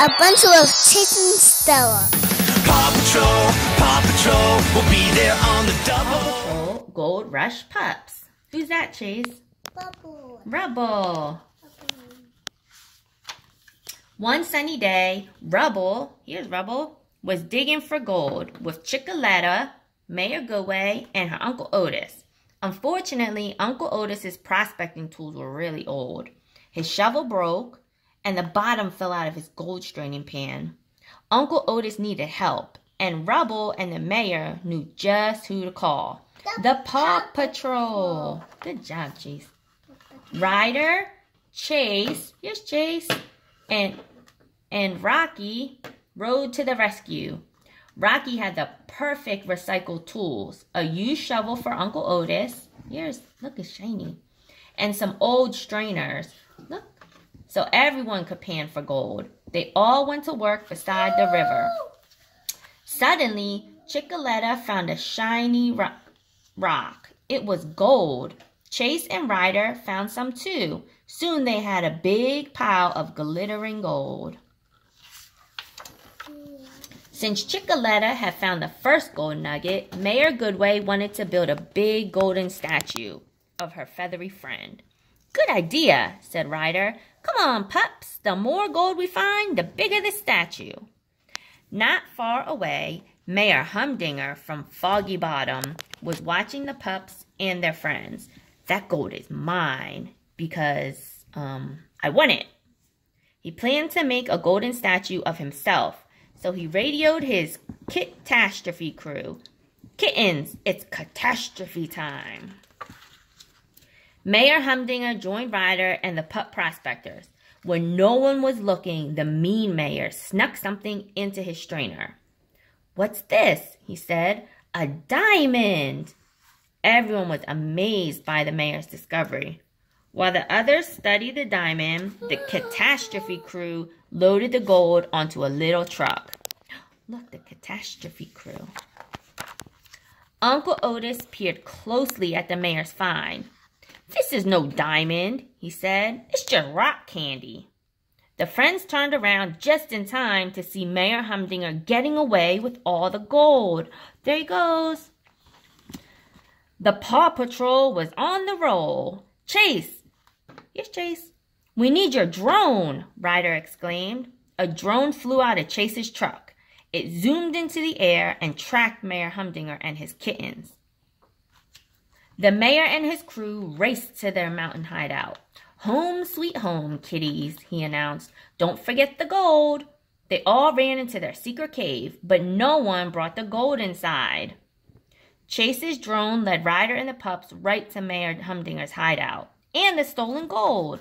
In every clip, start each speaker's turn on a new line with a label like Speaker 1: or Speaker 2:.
Speaker 1: a bunch of Chase and Stella.
Speaker 2: Paw Patrol, Paw Patrol will be there on the double.
Speaker 3: Patrol Gold Rush Pups. Who's that, Chase?
Speaker 1: Bubble.
Speaker 3: Rubble. One sunny day, Rubble, here's Rubble, was digging for gold with Chickaletta, Mayor Goodway, and her Uncle Otis. Unfortunately, Uncle Otis's prospecting tools were really old. His shovel broke, and the bottom fell out of his gold straining pan. Uncle Otis needed help, and Rubble and the mayor knew just who to call. The Paw Patrol. Good job, Chase. Ryder, Chase, here's Chase, and and Rocky rode to the rescue. Rocky had the perfect recycled tools. A used shovel for Uncle Otis. Here's look it's shiny. And some old strainers. So everyone could pan for gold. They all went to work beside the river. Suddenly, Chickaletta found a shiny ro- rock. It was gold. Chase and Ryder found some too. Soon they had a big pile of glittering gold. Since Chickaletta had found the first gold nugget, Mayor Goodway wanted to build a big golden statue of her feathery friend. Good idea, said Ryder. Come on, pups. The more gold we find, the bigger the statue. Not far away, Mayor Humdinger from Foggy Bottom was watching the pups and their friends. That gold is mine because um, I won it. He planned to make a golden statue of himself, so he radioed his catastrophe crew. Kittens, it's catastrophe time. Mayor Humdinger joined Ryder and the pup prospectors. When no one was looking, the mean mayor snuck something into his strainer. What's this? he said. A diamond! Everyone was amazed by the mayor's discovery. While the others studied the diamond, the catastrophe crew loaded the gold onto a little truck. Look, the catastrophe crew. Uncle Otis peered closely at the mayor's find. This is no diamond, he said. It's just rock candy. The friends turned around just in time to see Mayor Humdinger getting away with all the gold. There he goes. The Paw Patrol was on the roll. Chase! Yes, Chase. We need your drone, Ryder exclaimed. A drone flew out of Chase's truck. It zoomed into the air and tracked Mayor Humdinger and his kittens. The mayor and his crew raced to their mountain hideout. Home sweet home, kitties, he announced. Don't forget the gold. They all ran into their secret cave, but no one brought the gold inside. Chase's drone led Ryder and the pups right to Mayor Humdinger's hideout and the stolen gold.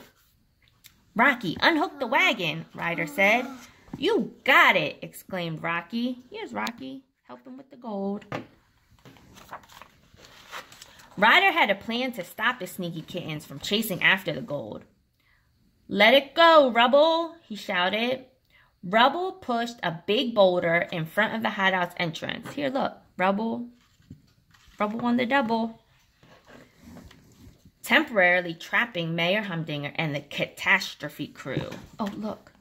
Speaker 3: Rocky, unhook the wagon, Ryder said. You got it, exclaimed Rocky. Here's Rocky, helping with the gold. Ryder had a plan to stop the sneaky kittens from chasing after the gold. Let it go, Rubble, he shouted. Rubble pushed a big boulder in front of the hideout's entrance. Here, look, Rubble. Rubble on the double. Temporarily trapping Mayor Humdinger and the catastrophe crew. Oh, look.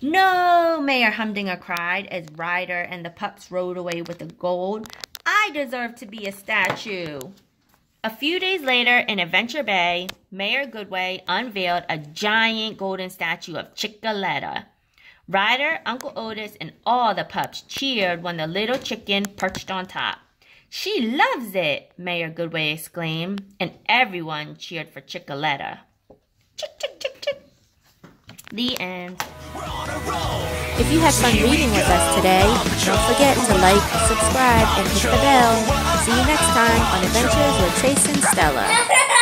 Speaker 3: No, Mayor Humdinger cried as Ryder and the pups rode away with the gold. I deserve to be a statue. A few days later in Adventure Bay, Mayor Goodway unveiled a giant golden statue of Chickaletta. Ryder, Uncle Otis, and all the pups cheered when the little chicken perched on top. She loves it, Mayor Goodway exclaimed, and everyone cheered for Chickaletta. Chick, chick. The end.
Speaker 4: If you had fun reading with us today, don't forget to like, subscribe, and hit the bell. See you next time on Adventures with Chase and Stella.